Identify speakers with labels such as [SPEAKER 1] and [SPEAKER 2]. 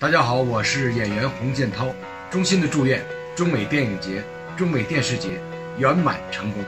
[SPEAKER 1] 大家好我是演员洪建涛衷心的祝愿中美电影节中美电视节圆满成功。